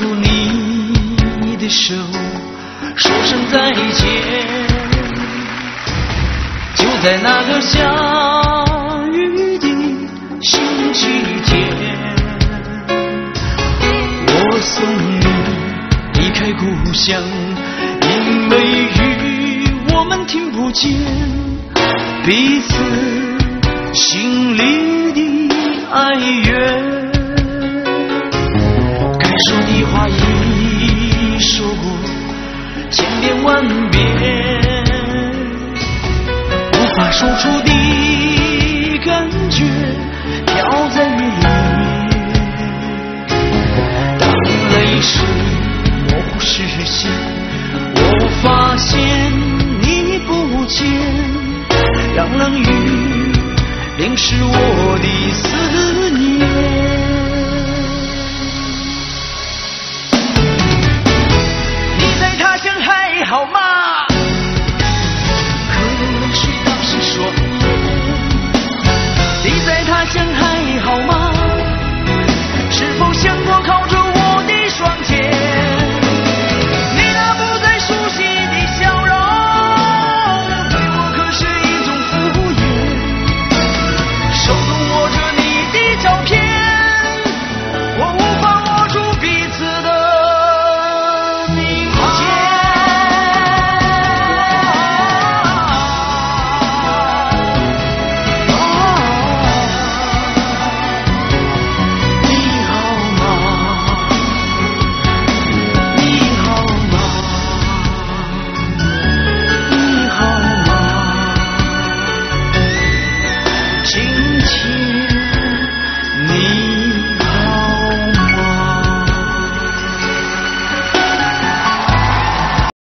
住你的手，说声再见，就在那个下雨的星期天，我送你离开故乡，因为雨我们听不见，彼此心里的哀怨。话已说过千遍万遍，无法说出的感觉飘在雨里。当泪水模糊视线，我发现你不见，让冷雨淋湿我的。